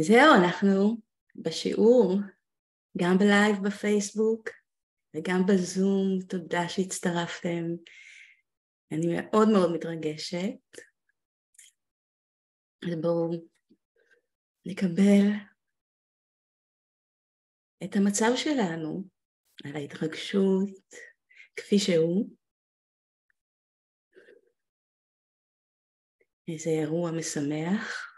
זהו, אנחנו בשיעור, גם בלייב בפייסבוק וגם בזום, תודה שהצטרפתם. אני מאוד מאוד מתרגשת. אז בואו נקבל את המצב שלנו על ההתרגשות כפי שהוא. איזה אירוע משמח.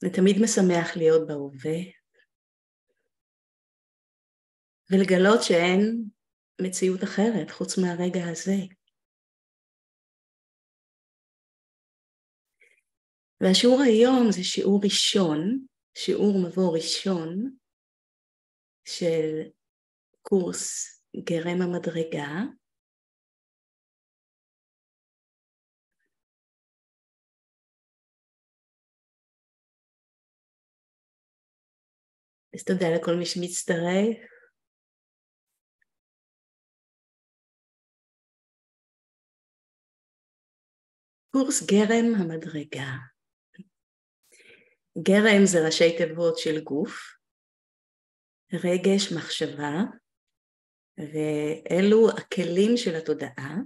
זה תמיד משמח להיות בהווה ולגלות שאין מציאות אחרת חוץ מהרגע הזה. והשיעור היום זה שיעור ראשון, שיעור מבוא ראשון של קורס גרם המדרגה, אז תודה לכל מי שמצטרף. קורס גרם המדרגה. גרם זה ראשי תיבות של גוף, רגש, מחשבה, ואלו הכלים של התודעה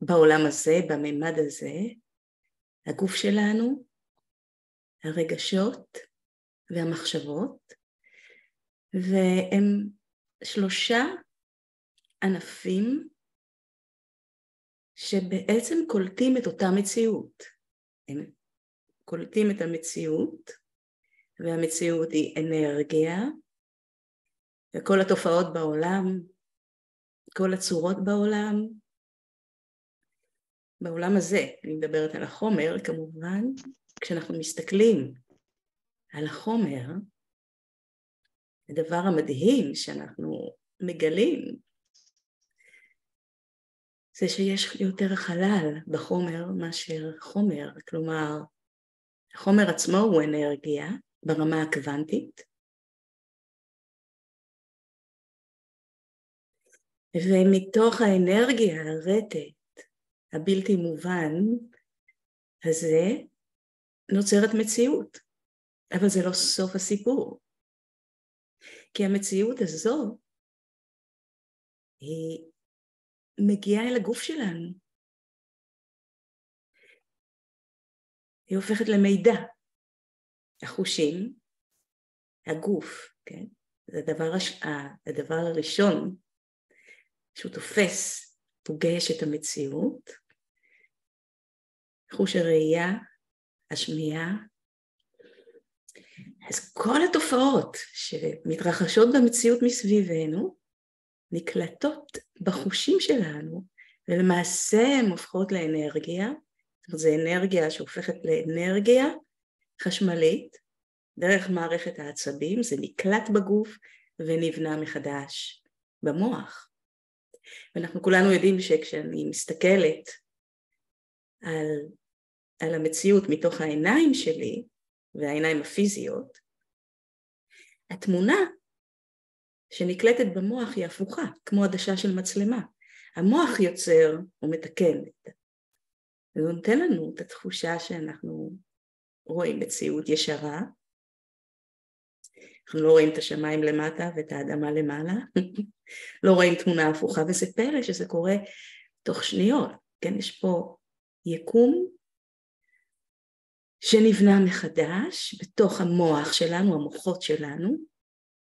בעולם הזה, בממד הזה, הגוף שלנו, הרגשות והמחשבות, והם שלושה ענפים שבעצם קולטים את אותה מציאות. הם קולטים את המציאות, והמציאות היא אנרגיה, וכל התופעות בעולם, כל הצורות בעולם, בעולם הזה, אני מדברת על החומר כמובן, כשאנחנו מסתכלים על החומר, הדבר המדהים שאנחנו מגלים זה שיש יותר חלל בחומר מאשר חומר, כלומר החומר עצמו הוא אנרגיה ברמה הקוונטית. ומתוך האנרגיה הרטט הבלתי מובן הזה נוצרת מציאות, אבל זה לא סוף הסיפור. כי המציאות הזו היא מגיעה אל הגוף שלנו. היא הופכת למידע. החושים, הגוף, כן? זה הדבר, הש... הדבר הראשון שהוא תופס, פוגש את המציאות, חוש הראייה, השמיעה, אז כל התופעות שמתרחשות במציאות מסביבנו נקלטות בחושים שלנו ולמעשה הן הופכות לאנרגיה, זאת אומרת זו אנרגיה שהופכת לאנרגיה חשמלית דרך מערכת העצבים, זה נקלט בגוף ונבנה מחדש במוח. ואנחנו כולנו יודעים שכשאני מסתכלת על, על המציאות מתוך העיניים שלי, והעיניים הפיזיות, התמונה שנקלטת במוח היא הפוכה, כמו עדשה של מצלמה. המוח יוצר ומתקן, זה נותן לנו את התחושה שאנחנו רואים מציאות ישרה, אנחנו לא רואים את השמיים למטה ואת האדמה למעלה, לא רואים תמונה הפוכה, וזה פלא שזה קורה תוך שניות, כן, יש פה יקום שנבנה מחדש בתוך המוח שלנו, המוחות שלנו,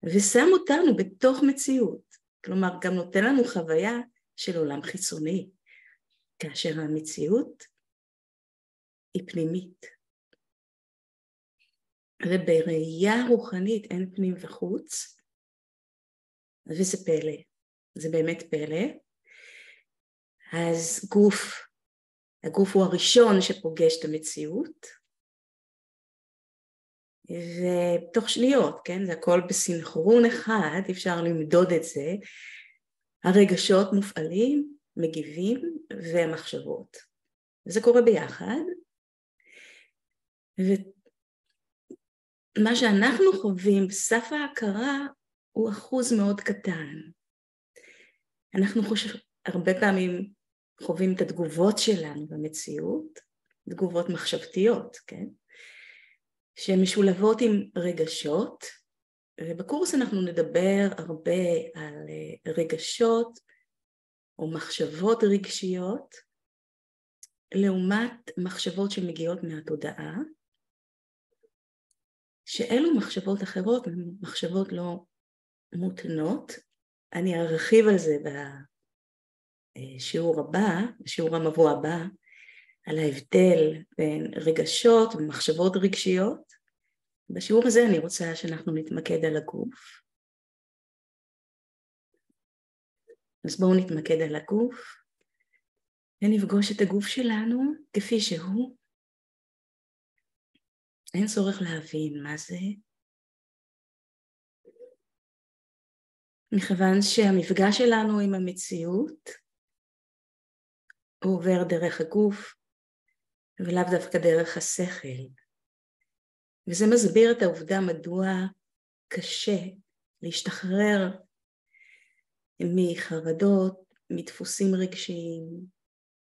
ושם אותנו בתוך מציאות. כלומר, גם נותן לנו חוויה של עולם חיצוני, כאשר המציאות היא פנימית. ובראייה רוחנית אין פנים וחוץ, וזה פלא, זה באמת פלא. אז גוף, הגוף הוא הראשון שפוגש את המציאות, ותוך שניות, כן, זה הכל בסינכרון אחד, אפשר למדוד את זה, הרגשות מופעלים, מגיבים והמחשבות. וזה קורה ביחד, ומה שאנחנו חווים בסף ההכרה הוא אחוז מאוד קטן. אנחנו חושב, הרבה פעמים חווים את התגובות שלנו במציאות, תגובות מחשבתיות, כן? שמשולבות עם רגשות, ובקורס אנחנו נדבר הרבה על אה, רגשות או מחשבות רגשיות לעומת מחשבות שמגיעות מהתודעה, שאלו מחשבות אחרות מחשבות לא מותנות. אני ארחיב על זה בשיעור הבא, בשיעור המבוא הבא, על ההבדל בין רגשות ומחשבות רגשיות. בשיעור הזה אני רוצה שאנחנו נתמקד על הגוף. אז בואו נתמקד על הגוף ונפגוש את הגוף שלנו כפי שהוא. אין צורך להבין מה זה. מכיוון שהמפגש שלנו עם המציאות הוא עובר דרך הגוף ולאו דווקא דרך השכל. וזה מסביר את העובדה מדוע קשה להשתחרר מחרדות, מדפוסים רגשיים,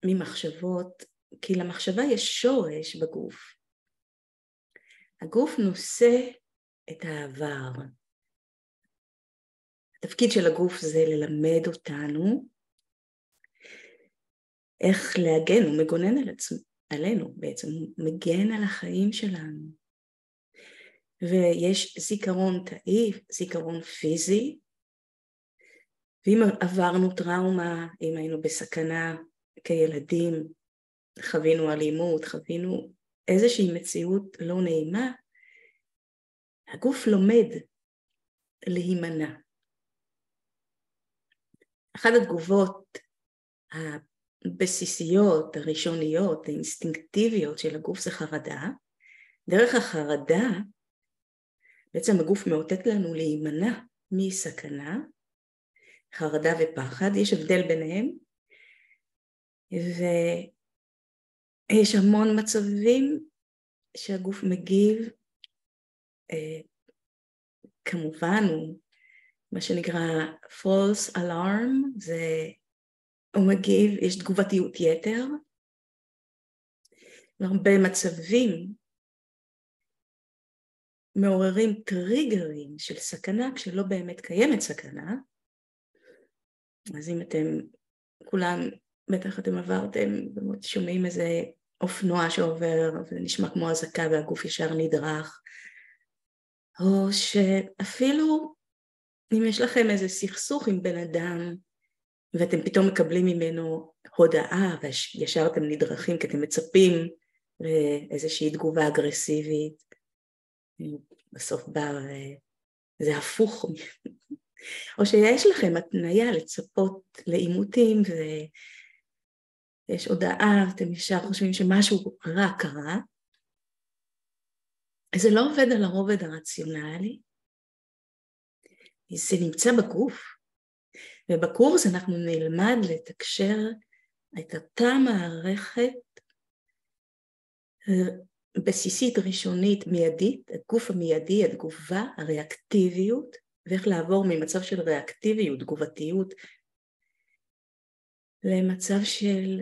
ממחשבות, כי למחשבה יש שורש בגוף. הגוף נושא את העבר. התפקיד של הגוף זה ללמד אותנו איך להגן, הוא מגונן על עצמו, עלינו בעצם, הוא מגן על החיים שלנו. ויש זיכרון תאי, זיכרון פיזי, ואם עברנו טראומה, אם היינו בסכנה כילדים, חווינו אלימות, חווינו איזושהי מציאות לא נעימה, הגוף לומד להימנע. אחת התגובות הבסיסיות, הראשוניות, האינסטינקטיביות של הגוף זה חרדה. דרך החרדה בעצם הגוף מאותת לנו להימנע מסכנה, חרדה ופחד, יש הבדל ביניהם, ויש המון מצבים שהגוף מגיב, אה, כמובן הוא מה שנקרא false alarm, זה הוא מגיב, יש תגובתיות יתר, והרבה מצבים מעוררים טריגרים של סכנה כשלא באמת קיימת סכנה, אז אם אתם, כולם, בטח אתם עברתם, שומעים איזה אופנוע שעובר וזה נשמע כמו אזעקה והגוף ישר נדרך, או שאפילו אם יש לכם איזה סכסוך עם בן אדם ואתם פתאום מקבלים ממנו הודעה וישר אתם נדרכים כי אתם מצפים לאיזושהי תגובה אגרסיבית, בסוף בא זה הפוך, או שיש לכם התניה לצפות לעימותים ויש הודעה, אתם ישר חושבים שמשהו רע קרה, זה לא עובד על הרובד הרציונלי, זה נמצא בגוף. ובקורס אנחנו נלמד לתקשר את אותה מערכת בסיסית ראשונית מיידית, הגוף המיידי, התגובה, הריאקטיביות, ואיך לעבור ממצב של ריאקטיביות, תגובתיות, למצב של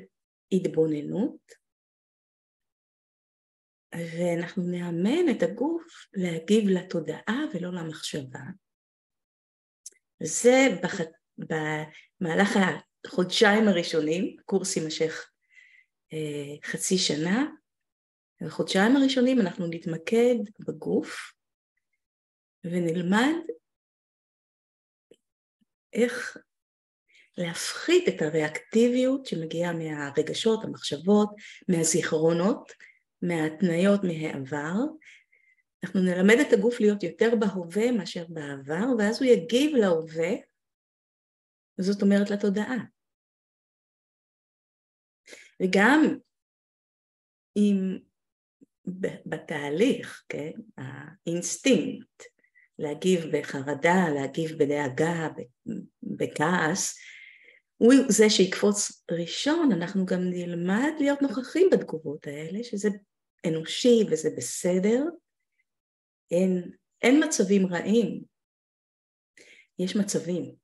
התבוננות, ואנחנו נאמן את הגוף להגיב לתודעה ולא למחשבה. זה בח... במהלך החודשיים הראשונים, הקורס יימשך אה, חצי שנה, בחודשיים הראשונים אנחנו נתמקד בגוף ונלמד איך להפחית את הריאקטיביות שמגיעה מהרגשות, המחשבות, מהזיכרונות, מההתניות מהעבר. אנחנו נלמד את הגוף להיות יותר בהווה מאשר בעבר, ואז הוא יגיב להווה זאת אומרת לתודעה. וגם אם בתהליך, כן, האינסטינקט להגיב בחרדה, להגיב בדאגה, בכעס, הוא זה שיקפוץ ראשון, אנחנו גם נלמד להיות נוכחים בתגובות האלה, שזה אנושי וזה בסדר, אין, אין מצבים רעים, יש מצבים.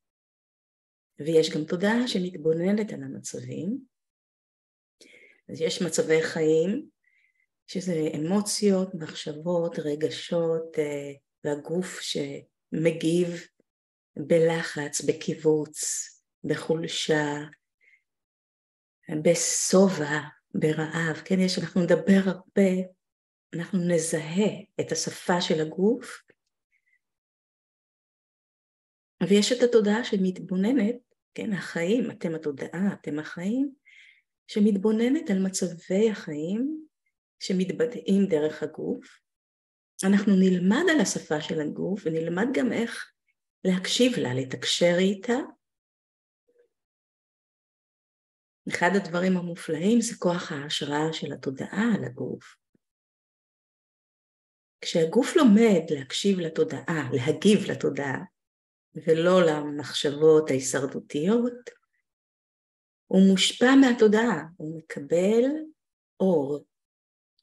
ויש גם תודעה שמתבוננת על המצבים. אז יש מצבי חיים שזה אמוציות, מחשבות, רגשות אה, והגוף שמגיב בלחץ, בקיבוץ, בחולשה, בשובע, ברעב, כן, יש, אנחנו נדבר הרבה, אנחנו נזהה את השפה של הגוף, ויש את התודעה שמתבוננת, כן, החיים, אתם התודעה, אתם החיים, שמתבוננת על מצבי החיים שמתבטאים דרך הגוף. אנחנו נלמד על השפה של הגוף ונלמד גם איך להקשיב לה, לתקשר איתה. אחד הדברים המופלאים זה כוח ההשראה של התודעה על הגוף. כשהגוף לומד להקשיב לתודעה, להגיב לתודעה, ולא למחשבות ההישרדותיות, הוא מושפע מהתודעה, הוא מקבל אור,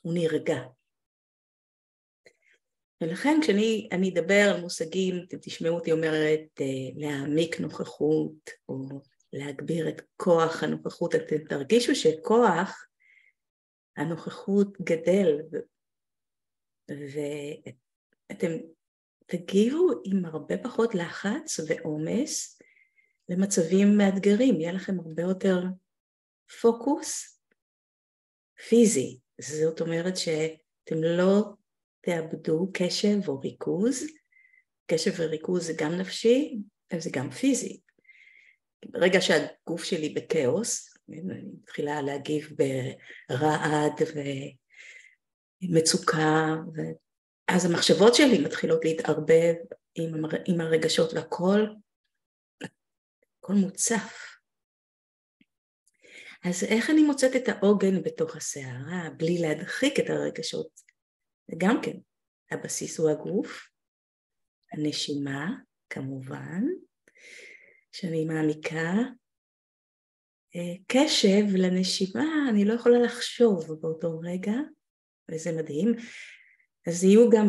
הוא נרגע. ולכן כשאני אדבר על מושגים, אתם תשמעו אותי אומרת אה, להעמיק נוכחות או להגביר את כוח הנוכחות, אתם תרגישו שכוח הנוכחות גדל ואתם תגיעו עם הרבה פחות לחץ ועומס למצבים מאתגרים, יהיה לכם הרבה יותר פוקוס פיזי, זאת אומרת שאתם לא תאבדו קשב או ריכוז, קשב וריכוז זה גם נפשי וזה גם פיזי. ברגע שהגוף שלי בכאוס, אני מתחילה להגיב ברעד ומצוקה, אז המחשבות שלי מתחילות להתערבב עם, עם הרגשות והכל הכל מוצף. אז איך אני מוצאת את העוגן בתוך הסערה בלי להדחיק את הרגשות? וגם כן, הבסיס הוא הגוף, הנשימה כמובן, שאני מעמיקה, אה, קשב לנשימה, אני לא יכולה לחשוב באותו רגע, וזה מדהים. אז יהיו גם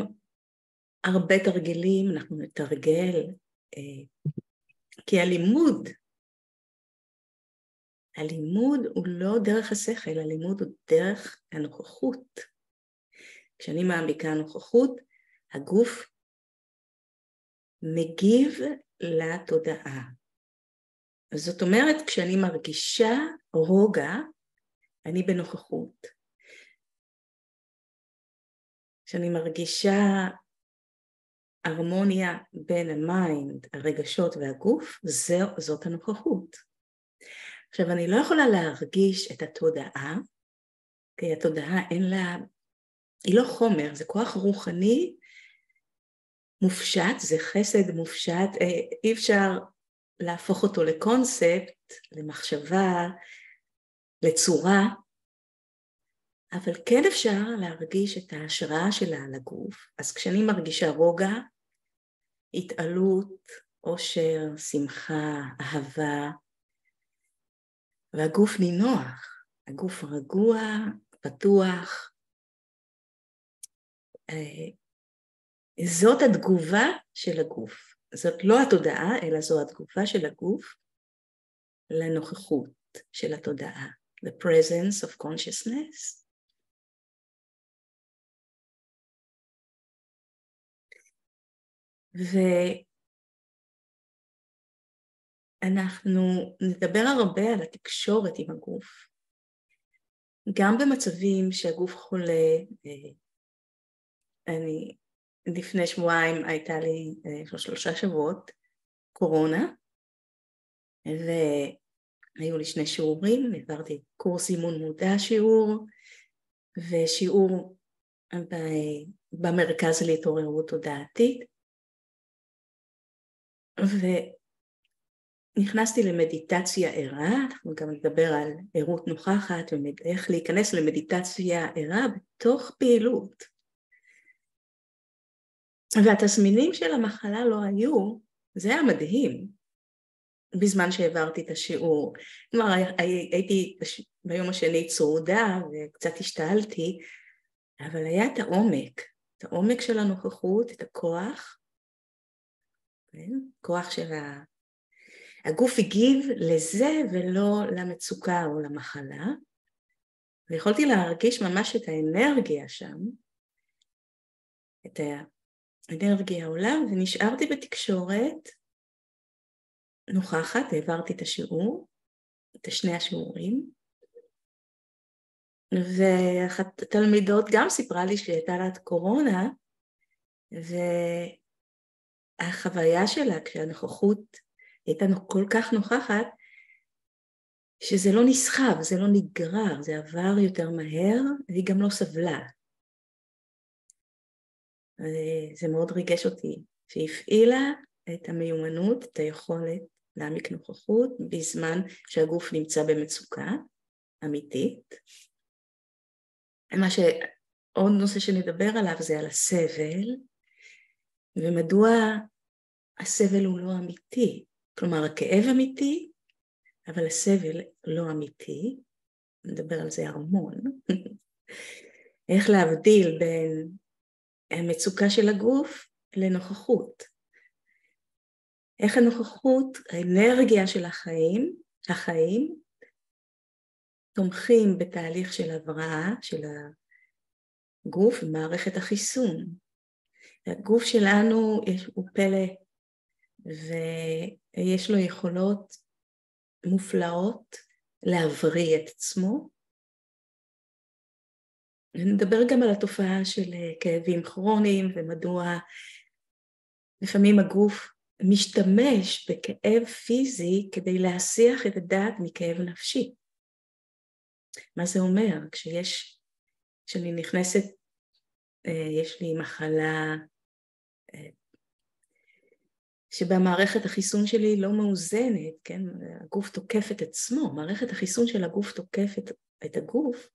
הרבה תרגילים, אנחנו נתרגל אה, כי הלימוד, הלימוד הוא לא דרך השכל, הלימוד הוא דרך הנוכחות. כשאני מעמיקה נוכחות, הגוף מגיב לתודעה. זאת אומרת, כשאני מרגישה רוגע, אני בנוכחות. כשאני מרגישה הרמוניה בין ה mind, הרגשות והגוף, זו, זאת הנוכחות. עכשיו אני לא יכולה להרגיש את התודעה, כי התודעה אין לה, היא לא חומר, זה כוח רוחני מופשט, זה חסד מופשט, אה, אי אפשר להפוך אותו לקונספט, למחשבה, לצורה, אבל כן אפשר להרגיש את ההשראה שלה על הגוף. אז כשאני מרגישה רוגע, התעלות, אושר, שמחה, אהבה, והגוף נינוח, הגוף רגוע, פתוח. אה, זאת התגובה של הגוף. זאת לא התודעה, אלא זו התגובה של הגוף לנוכחות של התודעה. The presence of consciousness. ואנחנו נדבר הרבה על התקשורת עם הגוף, גם במצבים שהגוף חולה, אני לפני שבועיים הייתה לי אה, שלושה שבועות קורונה והיו לי שני שיעורים, העברתי קורס אימון מודע שיעור ושיעור במרכז להתעוררות תודעתית ונכנסתי למדיטציה ערה, אנחנו גם נדבר על ערות נוכחת ואיך להיכנס למדיטציה ערה בתוך פעילות. והתסמינים של המחלה לא היו, זה היה מדהים בזמן שהעברתי את השיעור. כלומר הייתי ביום השני צרודה וקצת השתעלתי, אבל היה את העומק, את העומק של הנוכחות, את הכוח? כוח של ה... הגוף הגיב לזה ולא למצוקה או למחלה, ויכולתי להרגיש ממש את האנרגיה שם, את האנרגיה עולה, ונשארתי בתקשורת נוכחת, העברתי את השיעור, את שני השיעורים, ואחת התלמידות גם סיפרה לי שהיא הייתה לה קורונה, והחוויה שלה כשהנוכחות הייתה כל כך נוכחת, שזה לא נסחב, זה לא נגרר, זה עבר יותר מהר, והיא גם לא סבלה. זה מאוד ריגש אותי, שהפעילה את המיומנות, את היכולת להעמיק נוכחות בזמן שהגוף נמצא במצוקה אמיתית. מה שעוד נושא שנדבר עליו זה על הסבל, ומדוע הסבל הוא לא אמיתי. כלומר, הכאב אמיתי, אבל הסבל לא אמיתי. נדבר על זה המון. איך להבדיל בין המצוקה של הגוף לנוכחות. איך הנוכחות, האנרגיה של החיים, החיים, תומכים בתהליך של הבראה של הגוף ומערכת החיסון. הגוף שלנו הוא פלא ויש לו יכולות מופלאות להבריא את עצמו. נדבר גם על התופעה של כאבים כרוניים ומדוע לפעמים הגוף משתמש בכאב פיזי כדי להסיח את הדעת מכאב נפשי. מה זה אומר? כשיש, כשאני נכנסת, אה, יש לי מחלה אה, שבה מערכת החיסון שלי לא מאוזנת, כן? הגוף תוקף את עצמו, מערכת החיסון של הגוף תוקפת את הגוף,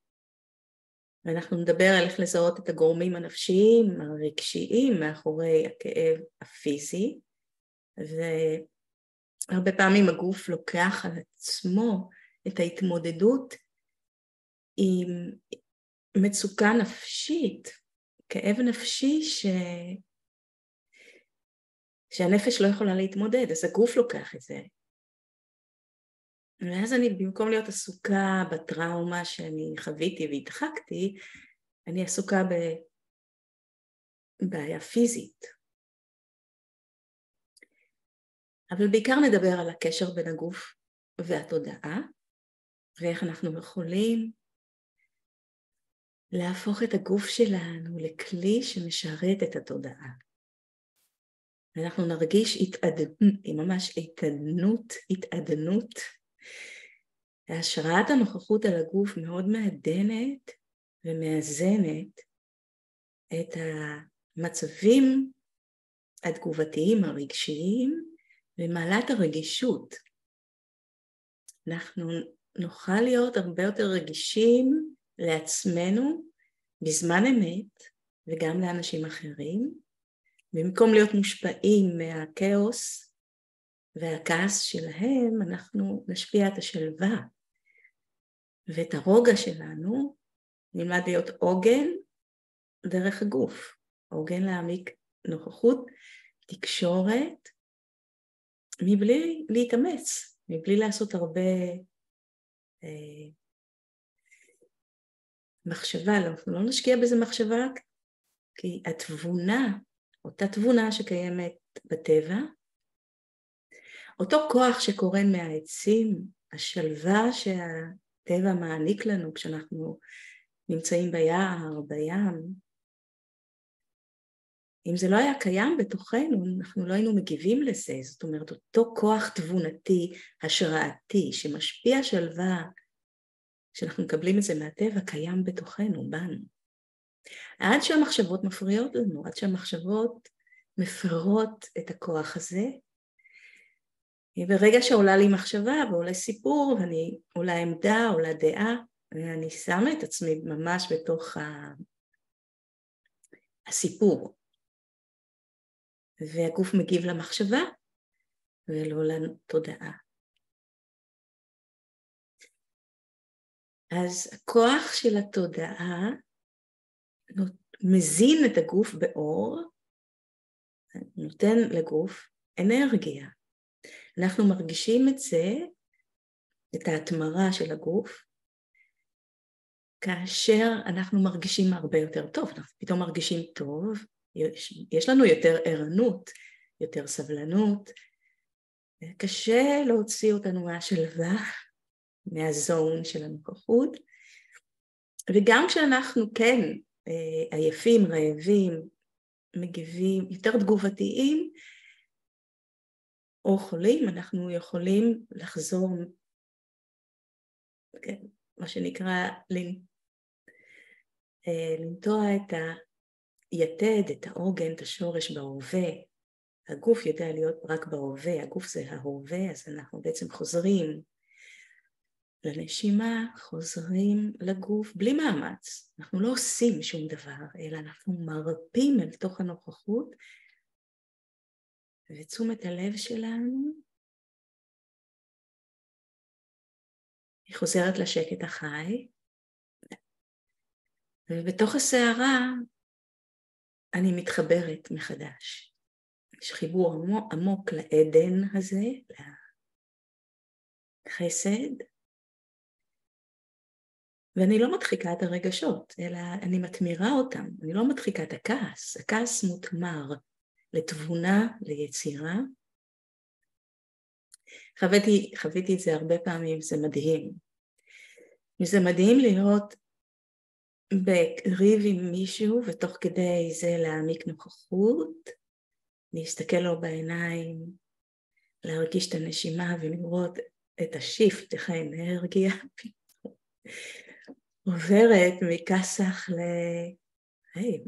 ואנחנו נדבר על איך לזהות את הגורמים הנפשיים, הרגשיים, מאחורי הכאב הפיזי, והרבה פעמים הגוף לוקח על עצמו את ההתמודדות עם מצוקה נפשית, כאב נפשי ש... שהנפש לא יכולה להתמודד, אז הגוף לוקח את זה. ואז אני, במקום להיות עסוקה בטראומה שאני חוויתי והדחקתי, אני עסוקה בבעיה פיזית. אבל בעיקר נדבר על הקשר בין הגוף והתודעה, ואיך אנחנו יכולים להפוך את הגוף שלנו לכלי שמשרת את התודעה. ואנחנו נרגיש התעדנות, ממש התעדנות, התעדנות. השראת הנוכחות על הגוף מאוד מעדנת ומאזנת את המצבים התגובתיים הרגשיים ומעלת הרגישות. אנחנו נוכל להיות הרבה יותר רגישים לעצמנו בזמן אמת וגם לאנשים אחרים, במקום להיות מושפעים מהכאוס והכעס שלהם, אנחנו נשפיע את השלווה. ואת הרוגע שלנו, נלמד להיות עוגן דרך הגוף, עוגן להעמיק נוכחות, תקשורת, מבלי להתאמץ, מבלי לעשות הרבה אה, מחשבה, לא, אנחנו לא נשקיע בזה מחשבה, כי התבונה, אותה תבונה שקיימת בטבע, אותו כוח שקורן מהעצים, השלווה שהטבע מעניק לנו כשאנחנו נמצאים ביער, בים, אם זה לא היה קיים בתוכנו, אנחנו לא היינו מגיבים לזה. זאת אומרת, אותו כוח תבונתי, השראתי, שמשפיע שלווה, כשאנחנו מקבלים את זה מהטבע, קיים בתוכנו, בנו. עד שהמחשבות מפריעות לנו, עד שהמחשבות מפרות את הכוח הזה, ברגע שעולה לי מחשבה ועולה סיפור ואני עולה עמדה, עולה דעה, ואני שמה את עצמי ממש בתוך הסיפור. והגוף מגיב למחשבה ולא לתודעה. אז הכוח של התודעה מזין את הגוף באור, נותן לגוף אנרגיה. אנחנו מרגישים את זה, את ההתמרה של הגוף, כאשר אנחנו מרגישים הרבה יותר טוב, אנחנו פתאום מרגישים טוב, יש, יש לנו יותר ערנות, יותר סבלנות, קשה להוציא אותנו מהשלווה, מהזון של הנוכחות, וגם כשאנחנו כן עייפים, רעבים, מגיבים, יותר תגובתיים או חולים, אנחנו יכולים לחזור, כן, מה שנקרא אה, לנטוע את היתד, את העוגן, את השורש בהווה. הגוף יודע להיות רק בהווה, הגוף זה ההווה, אז אנחנו בעצם חוזרים לנשימה, חוזרים לגוף בלי מאמץ. אנחנו לא עושים שום דבר, אלא אנחנו מרפים אל תוך הנוכחות, ותשומת הלב שלנו היא חוזרת לשקט החי, ובתוך הסערה אני מתחברת מחדש. יש חיבור עמוק, לעדן הזה, לחסד, ואני לא מדחיקה את הרגשות, אלא אני מתמירה אותם, אני לא מדחיקה את הכעס, הכעס מותמר לתבונה, ליצירה. חוויתי, חוויתי את זה הרבה פעמים, זה מדהים. זה מדהים להיות בריב עם מישהו ותוך כדי זה להעמיק נוכחות, להסתכל לו בעיניים, להרגיש את הנשימה ולראות את השיפט, איך האנרגיה עוברת מכסח ל... היי,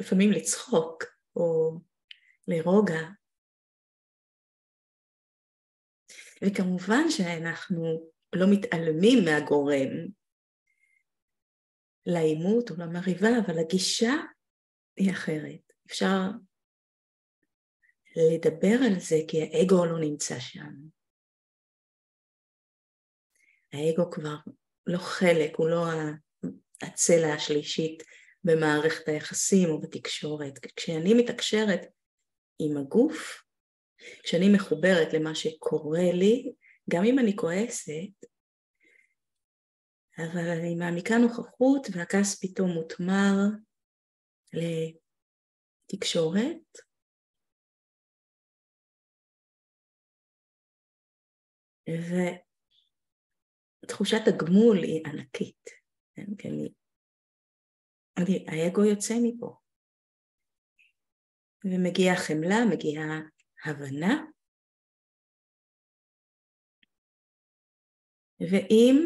לפעמים לצחוק או לרוגע. וכמובן שאנחנו לא מתעלמים מהגורם לעימות או למריבה, אבל הגישה היא אחרת. אפשר לדבר על זה כי האגו לא נמצא שם. האגו כבר לא חלק, הוא לא הצלע השלישית במערכת היחסים או בתקשורת. כשאני מתקשרת עם הגוף, כשאני מחוברת למה שקורה לי, גם אם אני כועסת, אבל אני מעמיקה נוכחות והכעס פתאום מותמר לתקשורת. ותחושת הגמול היא ענקית, כן? כי אני, האגו יוצא מפה. ומגיעה חמלה, מגיעה הבנה, ואם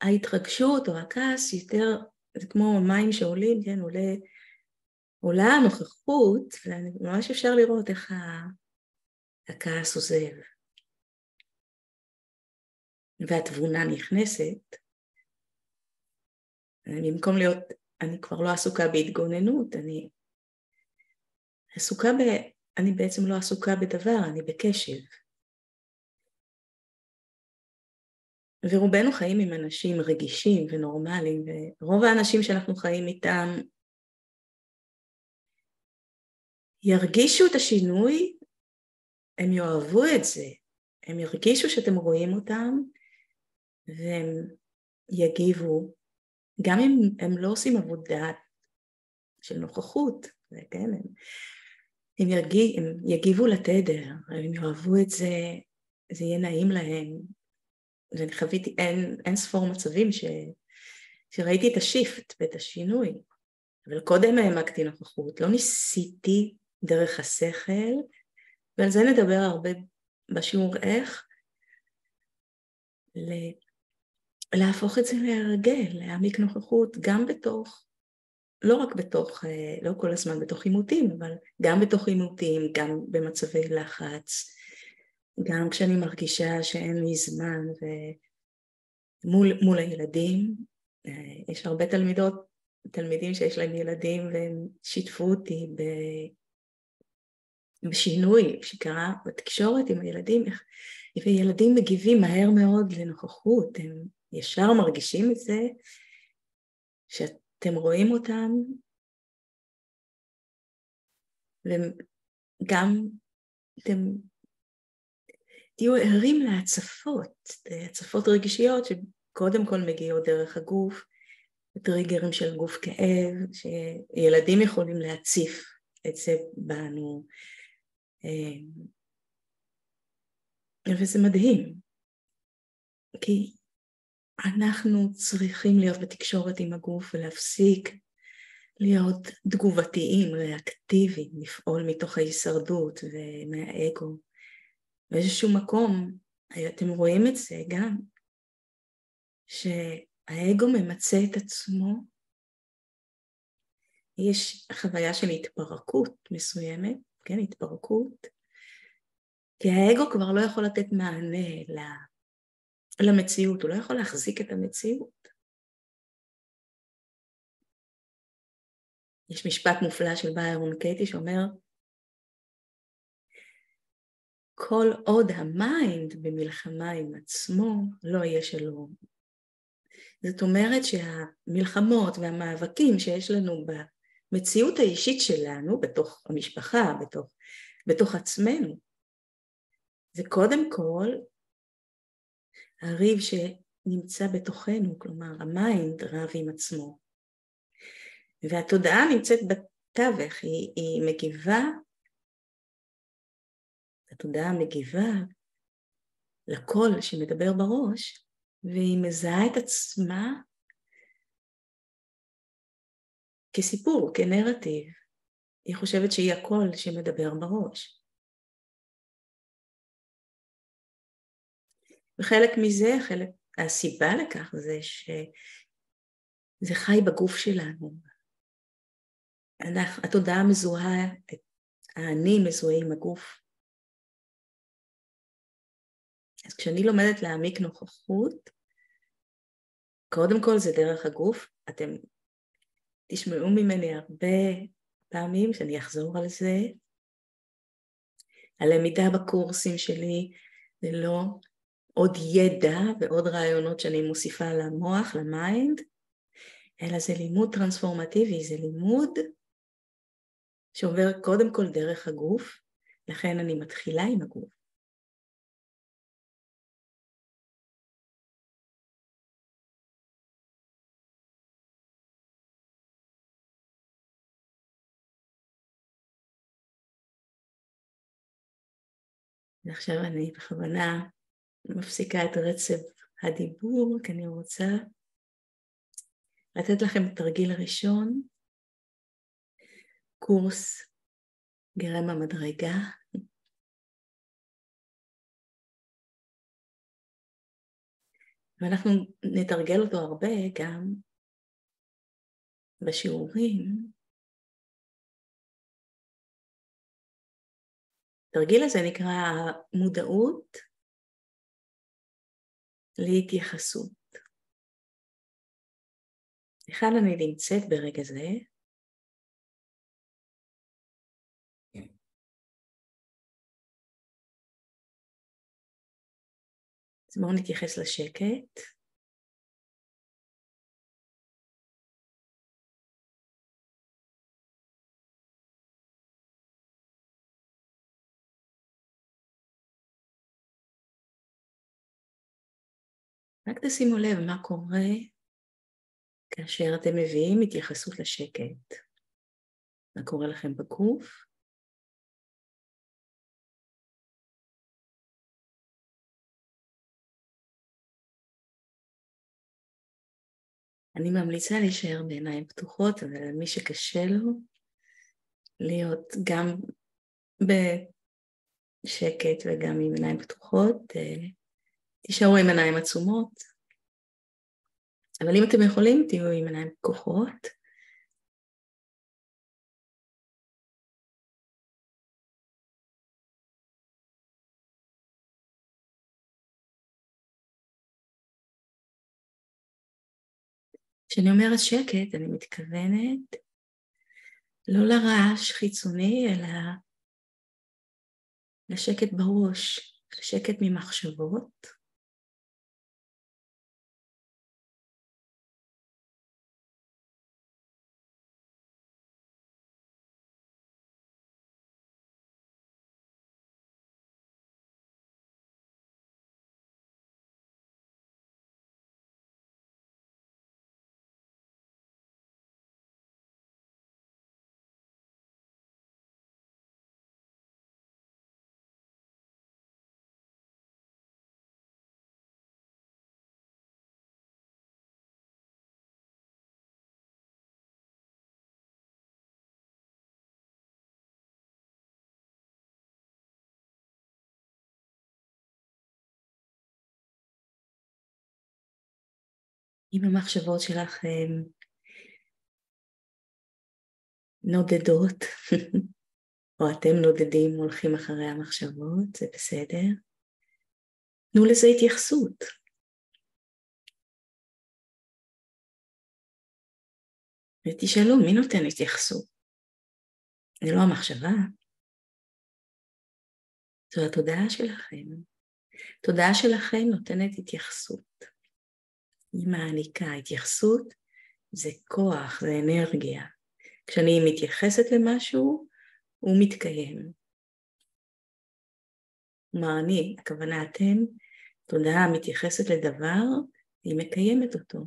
ההתרגשות או הכעס יותר, זה כמו מים שעולים, כן, עולה, עולה הנוכחות, וממש אפשר לראות איך הכעס עוזב. והתבונה נכנסת, במקום להיות, אני כבר לא עסוקה בהתגוננות, אני עסוקה ב... אני בעצם לא עסוקה בדבר, אני בקשב. ורובנו חיים עם אנשים רגישים ונורמליים, ורוב האנשים שאנחנו חיים איתם ירגישו את השינוי, הם יאהבו את זה, הם ירגישו שאתם רואים אותם והם יגיבו, גם אם הם לא עושים עבודה של נוכחות, כן, הם, הם, ירגיב, הם יגיבו לתדר, הם יאהבו את זה, זה יהיה נעים להם, ואני חוויתי אין, אין ספור מצבים ש, שראיתי את השיפט ואת השינוי, אבל קודם העמקתי נוכחות, לא ניסיתי דרך השכל, ועל זה נדבר הרבה בשיעור איך, להפוך את זה להרגל, להעמיק נוכחות גם בתוך, לא רק בתוך, אה, לא כל הזמן בתוך עימותים, אבל גם בתוך עימותים, גם במצבי לחץ, גם כשאני מרגישה שאין לי זמן ומול הילדים, אה, יש הרבה תלמידות, תלמידים שיש להם ילדים והם שיתפו אותי ב... בשינוי שקרה בתקשורת עם הילדים, איך וילדים מגיבים מהר מאוד לנוכחות, הם ישר מרגישים את זה, שאתם רואים אותם, וגם אתם תהיו ערים להצפות, הצפות רגשיות שקודם כל מגיעות דרך הגוף, טריגרים של גוף כאב, שילדים יכולים להציף את זה בנו. אה, וזה מדהים, כי אנחנו צריכים להיות בתקשורת עם הגוף ולהפסיק להיות תגובתיים, ריאקטיביים, לפעול מתוך ההישרדות ומהאגו. באיזשהו מקום, אתם רואים את זה גם, שהאגו ממצה את עצמו, יש חוויה של התפרקות מסוימת, כן, התפרקות, כי האגו כבר לא יכול לתת מענה למציאות, הוא לא יכול להחזיק את המציאות. יש משפט מופלא של ביירון קייטי שאומר, כל עוד ה mind במלחמה עם עצמו, לא יהיה שלום. זאת אומרת שהמלחמות והמאבקים שיש לנו במציאות האישית שלנו, בתוך המשפחה, בתוך, בתוך עצמנו, זה קודם כל הריב שנמצא בתוכנו, כלומר ה mind רב עם עצמו. והתודעה נמצאת בתווך, היא, היא מגיבה, התודעה מגיבה לקול שמדבר בראש, והיא מזהה את עצמה כסיפור, כנרטיב. היא חושבת שהיא הקול שמדבר בראש. וחלק מזה, חלק, הסיבה לכך זה שזה חי בגוף שלנו. אנחנו, התודעה מזוהה, האני מזוהה עם הגוף. אז כשאני לומדת להעמיק נוכחות, קודם כל זה דרך הגוף, אתם תשמעו ממני הרבה פעמים שאני אחזור על זה. הלמידה בקורסים שלי זה לא עוד ידע ועוד רעיונות שאני מוסיפה למוח, ל mind, אלא זה לימוד טרנספורמטיבי, זה לימוד שעובר קודם כל דרך הגוף, לכן אני מתחילה עם הגוף. ועכשיו אני בכוונה מפסיקה את רצף הדיבור, כי אני רוצה לתת לכם את התרגיל הראשון, קורס גרם המדרגה. ואנחנו נתרגל אותו הרבה גם בשיעורים. התרגיל הזה נקרא מודעות להתייחסות. היכן אני נמצאת ברגע זה? אז בואו נתייחס לשקט. רק תשימו לב מה קורה כאשר אתם מביאים התייחסות לשקט. מה קורה לכם בגוף? אני ממליצה להישאר בעיניים פתוחות, אבל מי שקשה לו, להיות גם בשקט וגם עם עיניים פתוחות, אה, תישארו עם עיניים עצומות, אבל אם אתם יכולים, תהיו עם עיניים פקוחות. כשאני אומרת שקט, אני מתכוונת לא לרעש חיצוני, אלא לשקט בראש, לשקט ממחשבות. אם המחשבות שלכם נודדות, או אתם נודדים הולכים אחרי המחשבות, זה בסדר. תנו לזה התייחסות. ותשאלו, מי נותן התייחסות? זה לא המחשבה, זו התודעה שלכם. התודעה שלכם נותנת התייחסות. היא מעניקה. התייחסות זה כוח, זה אנרגיה. כשאני מתייחסת למשהו, הוא מתקיים. כלומר, אני, הכוונה אתם, תודעה מתייחסת לדבר, היא מקיימת אותו.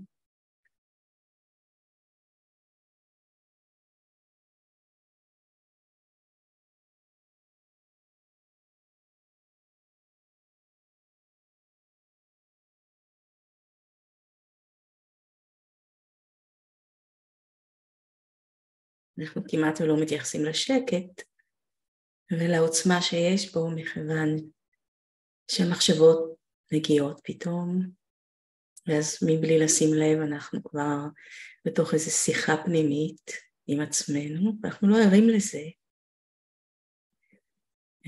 אנחנו כמעט ולא מתייחסים לשקט ולעוצמה שיש בו מכיוון שהמחשבות מגיעות פתאום ואז מבלי לשים לב אנחנו כבר בתוך איזו שיחה פנימית עם עצמנו ואנחנו לא ערים לזה.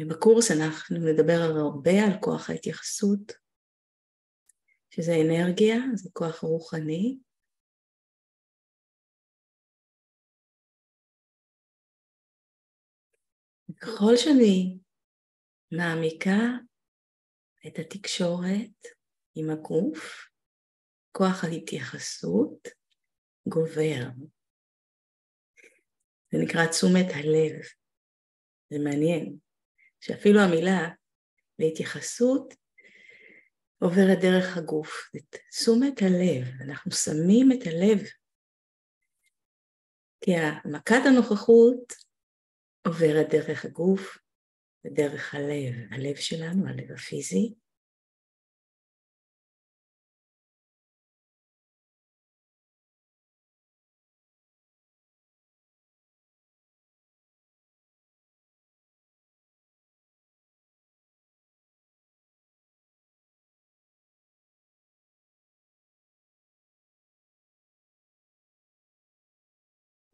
בקורס אנחנו נדבר הרבה על כוח ההתייחסות שזה אנרגיה, זה כוח רוחני ככל שאני מעמיקה את התקשורת עם הגוף, כוח ההתייחסות גובר. זה נקרא תשומת הלב. זה מעניין, שאפילו המילה להתייחסות עוברת דרך הגוף. את תשומת הלב, אנחנו שמים את הלב. כי העמקת הנוכחות עוברת דרך הגוף ודרך הלב, הלב שלנו, הלב הפיזי.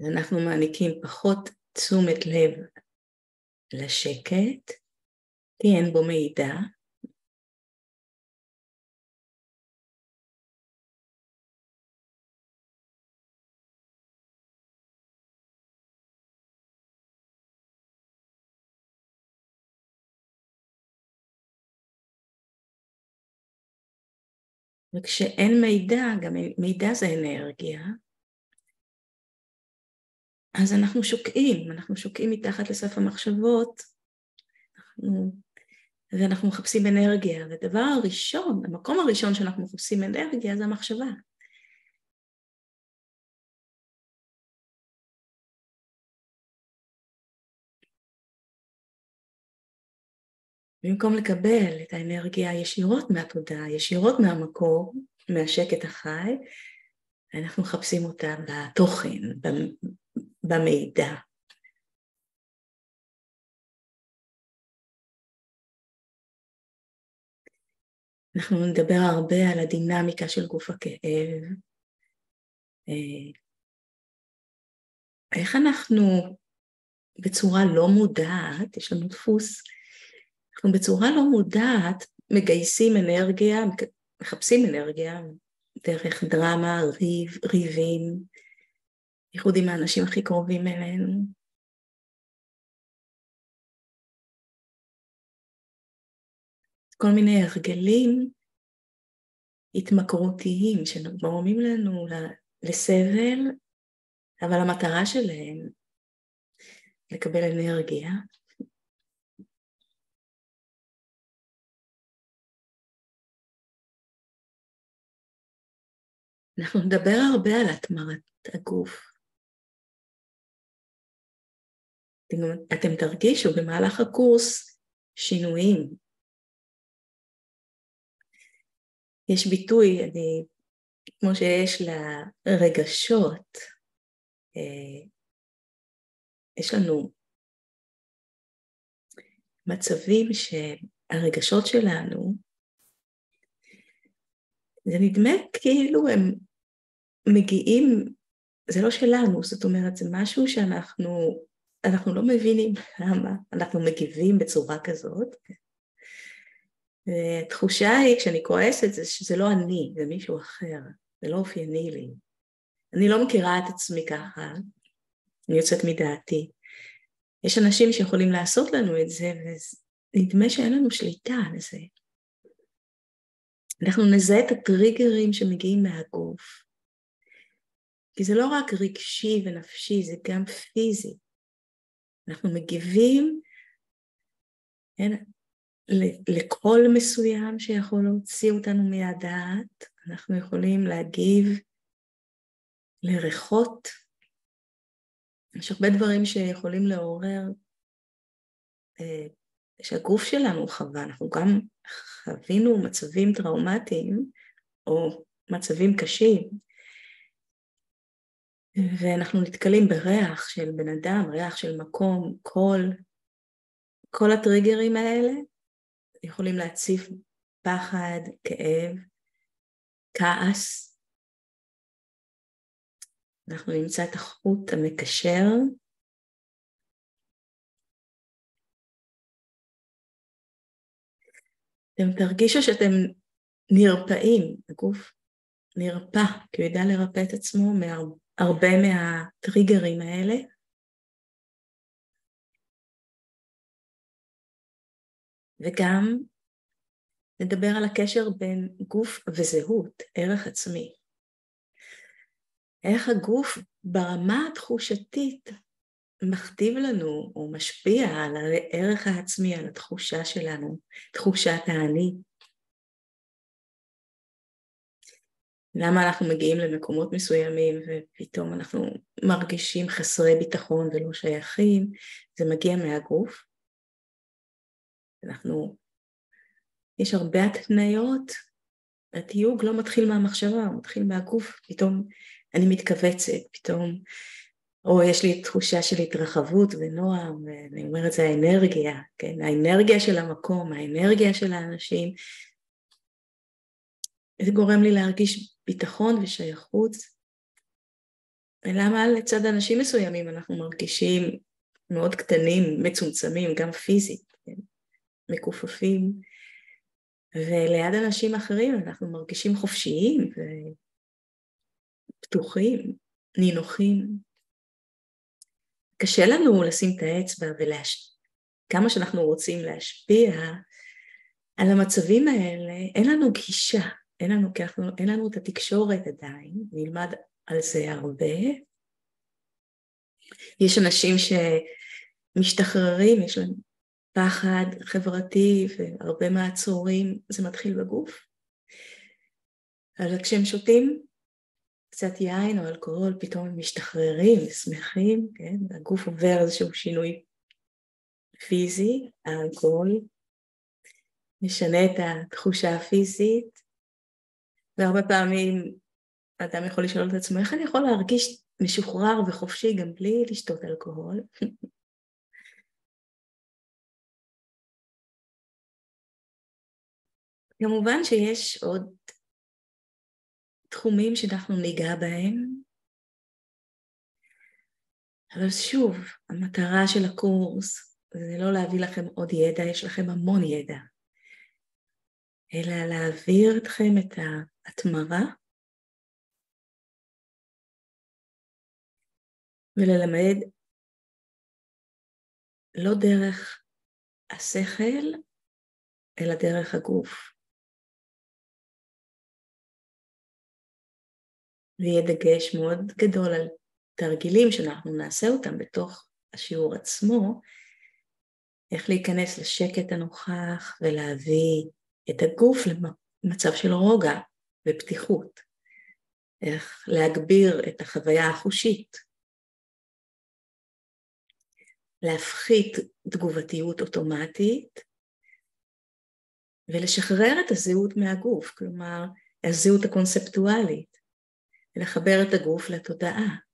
אנחנו מעניקים פחות תשומת לב לשקט, כי אין בו מידע. וכשאין מידע, גם מידע זה אנרגיה, אז אנחנו שוקעים, אנחנו שוקעים מתחת לסף המחשבות, אנחנו, ואנחנו מחפשים אנרגיה, והדבר הראשון, המקום הראשון שאנחנו מחפשים אנרגיה זה המחשבה. במקום לקבל את האנרגיה ישירות מהתודעה, ישירות מהמקור, מהשקט החי, אנחנו מחפשים אותה בתוכן, במידע. אנחנו נדבר הרבה על הדינמיקה של גוף הכאב, אה, איך אנחנו בצורה לא מודעת, יש לנו דפוס, אנחנו בצורה לא מודעת מגייסים אנרגיה, מחפשים אנרגיה דרך דרמה, ריב, ריבים, בייחוד עם האנשים הכי קרובים אלינו. כל מיני הרגלים התמכרותיים שגורמים לנו לסבל, אבל המטרה שלהם לקבל אנרגיה. אנחנו נדבר הרבה על התמרת הגוף. אתם, אתם תרגישו במהלך הקורס שינויים. יש ביטוי, אני, כמו שיש לרגשות, אה, יש לנו מצבים שהרגשות שלנו, זה נדמה כאילו הם מגיעים, זה לא שלנו, זאת אומרת, זה משהו שאנחנו אנחנו לא מבינים למה אנחנו מגיבים בצורה כזאת. התחושה היא, כשאני כועסת, זה שזה לא אני, זה מישהו אחר, זה לא אופייני לי. אני לא מכירה את עצמי ככה, אני יוצאת מדעתי. יש אנשים שיכולים לעשות לנו את זה, ונדמה שאין לנו שליטה על זה. אנחנו נזהה את הטריגרים שמגיעים מהגוף. כי זה לא רק רגשי ונפשי, זה גם פיזי. אנחנו מגיבים כן, לקול מסוים שיכול להוציא אותנו מהדעת, אנחנו יכולים להגיב לריחות. יש הרבה דברים שיכולים לעורר, אה, שהגוף שלנו חווה, אנחנו גם חווינו מצבים טראומטיים או מצבים קשים, ואנחנו נתקלים בריח של בן אדם, ריח של מקום, קול, כל הטריגרים האלה יכולים להציף פחד, כאב, כעס. אנחנו נמצא את החוט המקשר אתם תרגישו שאתם נרפאים, הגוף נרפא, כי הוא ידע לרפא את עצמו מהרבה מהטריגרים האלה. וגם נדבר על הקשר בין גוף וזהות, ערך עצמי. איך הגוף ברמה התחושתית מכתיב לנו או משפיע על הערך העצמי, על התחושה שלנו, תחושת האני. למה אנחנו מגיעים למקומות מסוימים ופתאום אנחנו מרגישים חסרי ביטחון ולא שייכים, זה מגיע מהגוף. אנחנו, יש הרבה התניות, התיוג לא מתחיל מהמחשבה, הוא מתחיל מהגוף, פתאום אני מתכווצת, פתאום, או יש לי תחושה של התרחבות ונועם, ואני אומרת זה האנרגיה, כן, האנרגיה של המקום, האנרגיה של האנשים, זה גורם לי להרגיש ביטחון ושייכות. ולמה לצד אנשים מסוימים אנחנו מרגישים מאוד קטנים, מצומצמים, גם פיזית, כן? מכופפים, וליד אנשים אחרים אנחנו מרגישים חופשיים ופתוחים, נינוחים. קשה לנו לשים את האצבע ולהש... כמה שאנחנו רוצים להשפיע על המצבים האלה, אין לנו גישה אין לנו, אנחנו, אין לנו את התקשורת עדיין, נלמד על זה הרבה. יש אנשים שמשתחררים, יש להם פחד חברתי והרבה מעצורים, זה מתחיל בגוף. אבל כשהם שותים קצת יין או אלכוהול, פתאום הם משתחררים, שמחים, כן? הגוף עובר איזשהו שינוי פיזי, האלכוהול משנה את התחושה הפיזית, והרבה פעמים אדם יכול לשאול את עצמו, איך אני יכול להרגיש משוחרר וחופשי גם בלי לשתות אלכוהול? כמובן שיש עוד תחומים שאנחנו ניגע בהם, אבל שוב, המטרה של הקורס זה לא להביא לכם עוד ידע, יש לכם המון ידע. אלא להעביר אתכם את ההתמרה וללמד לא דרך השכל, אלא דרך הגוף. ויהיה דגש מאוד גדול על תרגילים שאנחנו נעשה אותם בתוך השיעור עצמו, איך להיכנס לשקט הנוכח ולהביא את הגוף למצב של רוגע ופתיחות, איך להגביר את החוויה החושית, להפחית תגובתיות אוטומטית. ולשחרר את הזהות מהגוף, כלומר הזהות הקונספטואלית, ולחבר את הגוף לתודעה.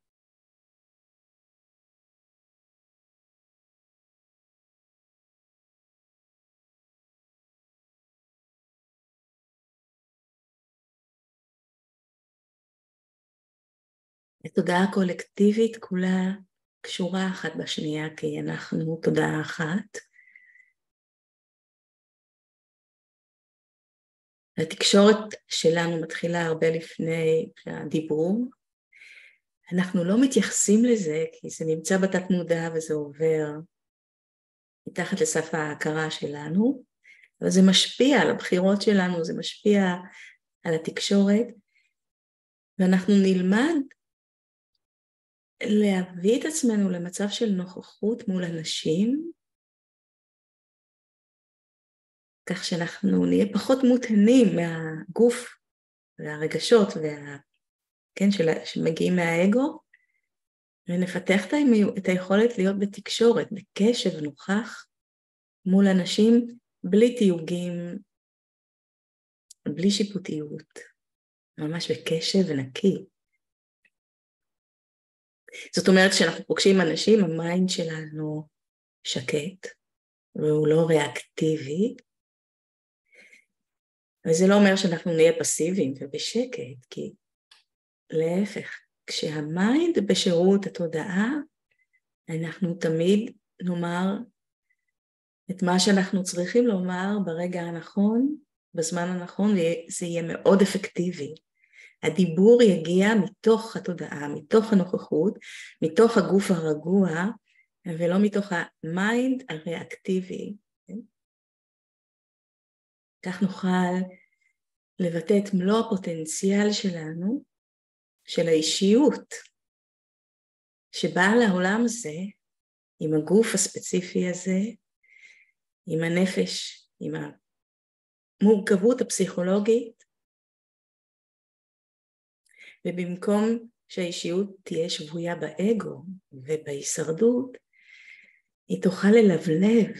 התודעה הקולקטיבית כולה קשורה אחת בשנייה כי אנחנו תודעה אחת. התקשורת שלנו מתחילה הרבה לפני הדיבור. אנחנו לא מתייחסים לזה כי זה נמצא בתת מודע וזה עובר מתחת לסף ההכרה שלנו, אבל זה משפיע על הבחירות שלנו, זה משפיע על התקשורת, ואנחנו נלמד להביא את עצמנו למצב של נוכחות מול אנשים, כך שאנחנו נהיה פחות מותנים מהגוף והרגשות וה... כן, של... שמגיעים מהאגו, ונפתח את היכולת להיות בתקשורת, בקשב נוכח מול אנשים בלי תיוגים, בלי שיפוטיות, ממש בקשב נקי. זאת אומרת שאנחנו פוגשים אנשים, ה mind שלנו שקט, והוא לא ריאקטיבי, וזה לא אומר שאנחנו נהיה פסיביים ובשקט, כי להפך, כשה mind בשירות התודעה, אנחנו תמיד נאמר את מה שאנחנו צריכים לומר ברגע הנכון, בזמן הנכון, וזה יהיה מאוד אפקטיבי. הדיבור יגיע מתוך התודעה, מתוך הנוכחות, מתוך הגוף הרגוע, ולא מתוך ה mind הריאקטיבי. כך נוכל לבטא את מלוא הפוטנציאל שלנו, של האישיות, שבאה לעולם הזה, עם הגוף הספציפי הזה, עם הנפש, עם המורכבות הפסיכולוגית, ובמקום שהאישיות תהיה שבויה באגו ובהישרדות, היא תוכל ללבלב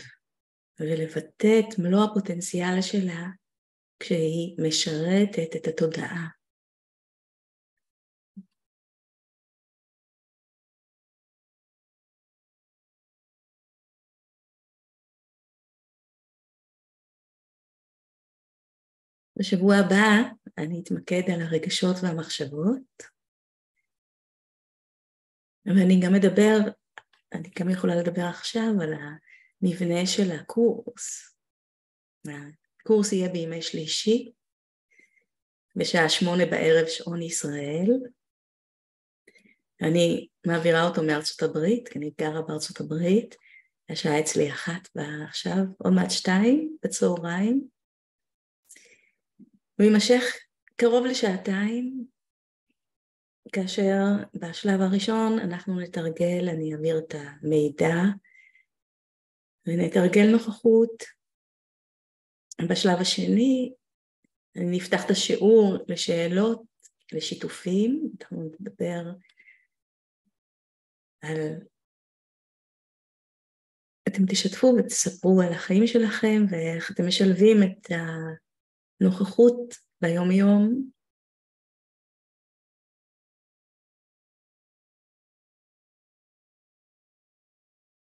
ולבטא את מלוא הפוטנציאל שלה כשהיא משרתת את התודעה. בשבוע הבא אני אתמקד על הרגשות והמחשבות, ואני גם אדבר, אני גם יכולה לדבר עכשיו על המבנה של הקורס. הקורס יהיה בימי שלישי, בשעה שמונה בערב שעון ישראל. אני מעבירה אותו מארצות הברית, כי אני גרה בארצות הברית, השעה אצלי אחת ועכשיו, עוד מעט שתיים בצהריים. הוא יימשך קרוב לשעתיים, כאשר בשלב הראשון אנחנו נתרגל, אני אעביר את המידע ונתרגל נוכחות. בשלב השני נפתח את השיעור לשאלות, לשיתופים, אנחנו נדבר על... אתם תשתפו ותספרו על החיים שלכם ואיך אתם משלבים את ה... ביום-יום.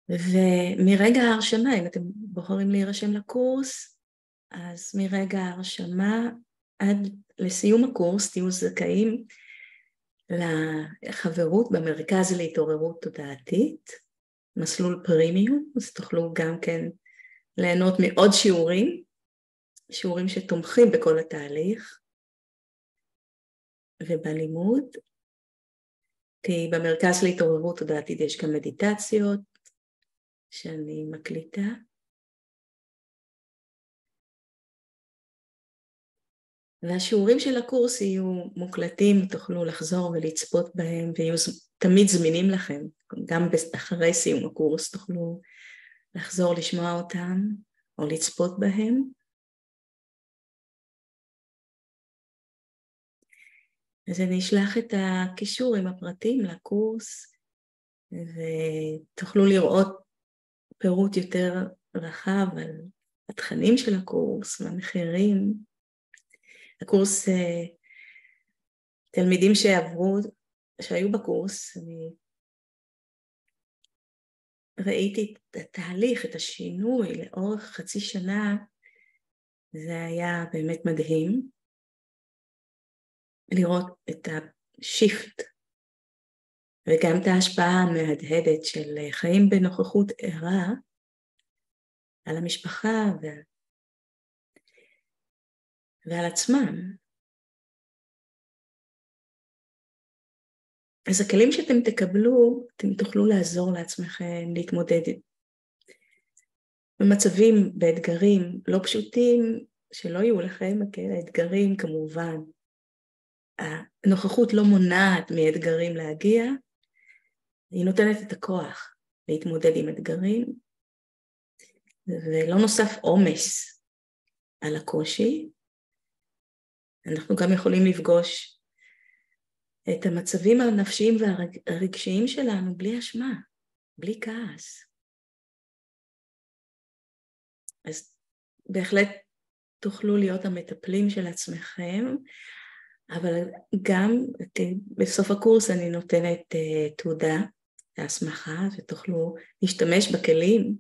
ומרגע ההרשמה, אם אתם בוחרים להירשם לקורס, אז מרגע ההרשמה עד לסיום הקורס תהיו זכאים לחברות במרכז להתעוררות תודעתית, מסלול פרימיום, אז תוכלו גם כן ליהנות מעוד שיעורים שיעורים שתומכים בכל התהליך ובלימוד, כי במרכז להתעוררות תודעתית יש גם מדיטציות שאני מקליטה. והשיעורים של הקורס יהיו מוקלטים, תוכלו לחזור ולצפות בהם ויהיו תמיד זמינים לכם, גם אחרי סיום הקורס תוכלו לחזור לשמוע אותם או לצפות בהם. אז אני אשלח את הקישור עם הפרטים לקורס ותוכלו לראות פירוט יותר רחב על התכנים של הקורס והמחירים. הקורס, אה, תלמידים שעברו, שהיו בקורס, אני ראיתי את התהליך, את השינוי לאורך חצי שנה, זה היה באמת מדהים. לראות את השיפט וגם את ההשפעה המהדהדת של חיים בנוכחות ערה על המשפחה ועל, ועל עצמם. אז הכלים שאתם תקבלו, אתם תוכלו לעזור לעצמכם להתמודד במצבים, באתגרים לא פשוטים, שלא יהיו לכם, כן, האתגרים כמובן. הנוכחות לא מונעת מאתגרים להגיע, היא נותנת את הכוח להתמודד עם אתגרים, ולא נוסף עומס על הקושי. אנחנו גם יכולים לפגוש את המצבים הנפשיים והרגשיים שלנו בלי אשמה, בלי כעס. אז בהחלט תוכלו להיות המטפלים של עצמכם, אבל גם בסוף הקורס אני נותנת uh, תעודה להסמכה ותוכלו להשתמש בכלים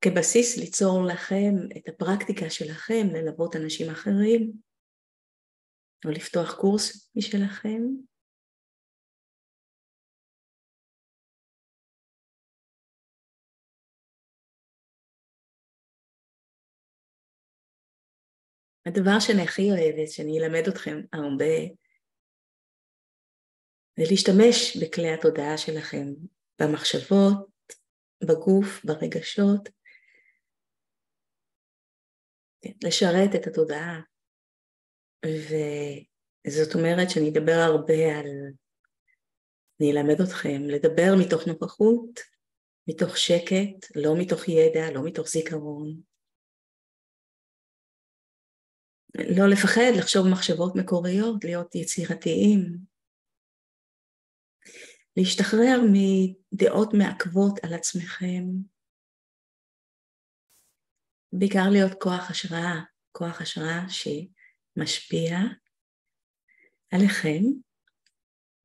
כבסיס ליצור לכם את הפרקטיקה שלכם ללוות אנשים אחרים או לפתוח קורס משלכם. הדבר שאני הכי אוהבת, שאני אלמד אתכם הרבה, זה להשתמש בכלי התודעה שלכם, במחשבות, בגוף, ברגשות, לשרת את התודעה. וזאת אומרת שאני אדבר הרבה על, אני אלמד אתכם לדבר מתוך נוכחות, מתוך שקט, לא מתוך ידע, לא מתוך זיכרון. לא לפחד לחשוב מחשבות מקוריות, להיות יצירתיים. להשתחרר מדעות מעכבות על עצמכם. בעיקר להיות כוח השראה, כוח השראה שמשפיע עליכם,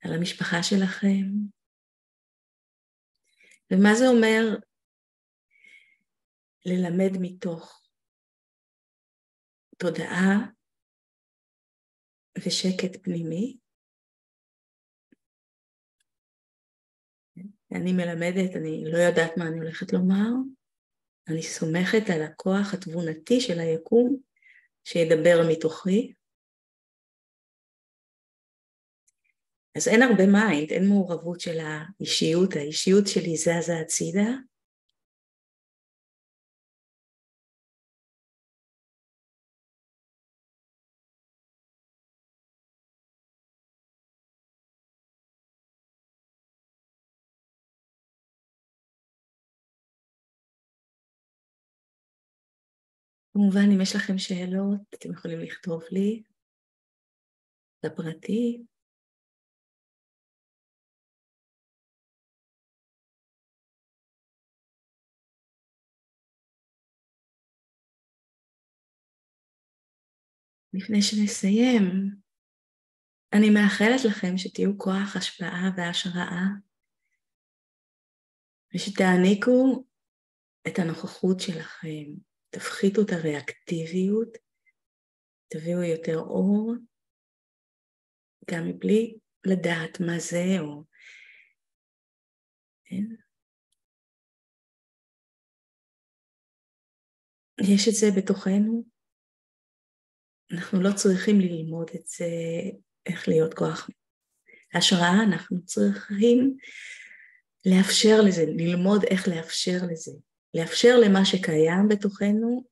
על המשפחה שלכם. ומה זה אומר ללמד מתוך תודעה ושקט פנימי. אני מלמדת, אני לא יודעת מה אני הולכת לומר, אני סומכת על הכוח התבונתי של היקום שידבר מתוכי. אז אין הרבה mind, אין מעורבות של האישיות, האישיות שלי זזה הצידה, כמובן, אם יש לכם שאלות, אתם יכולים לכתוב לי לפרטי. לפני שנסיים, אני מאחלת לכם שתהיו כוח השפעה והשראה ושתעניקו את הנוכחות שלכם תפחיתו את הריאקטיביות, תביאו יותר אור, גם מבלי לדעת מה זה או... כן? יש את זה בתוכנו, אנחנו לא צריכים ללמוד את זה, איך להיות כוח השראה, אנחנו צריכים לאפשר לזה, ללמוד איך לאפשר לזה. לאפשר למה שקיים בתוכנו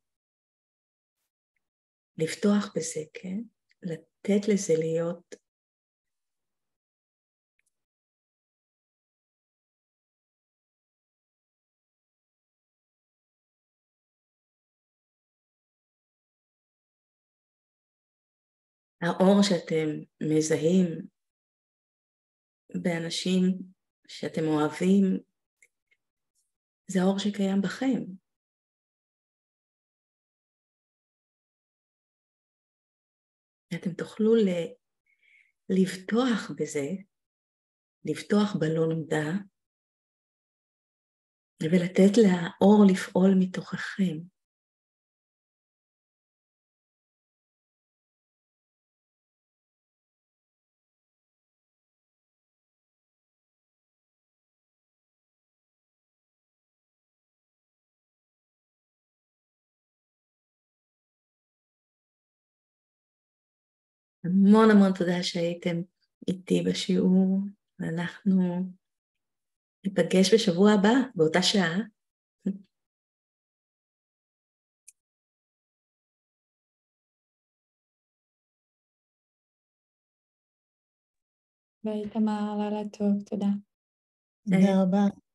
לפתוח בזה, כן? לתת לזה להיות האור שאתם מזהים באנשים שאתם אוהבים זה האור שקיים בכם. ואתם תוכלו ל... לבטוח בזה, לבטוח בלא נודע, ולתת לאור לפעול מתוככם. המון המון תודה שהייתם איתי בשיעור, ואנחנו ניפגש בשבוע הבא, באותה שעה. ביי תמר, לילה טוב, תודה. תודה רבה.